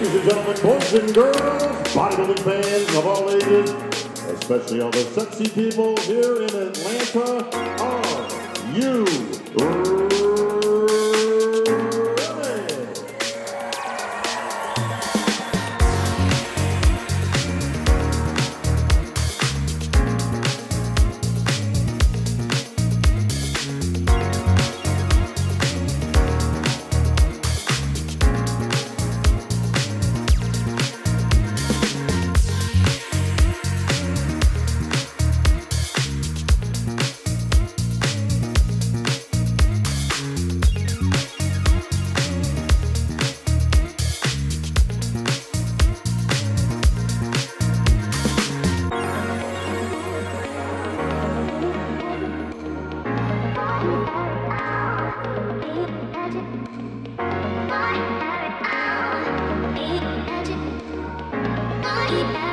Ladies and gentlemen, boys and girls, bodybuilding fans of all ages, especially all the sexy people here in Atlanta, are you Aquí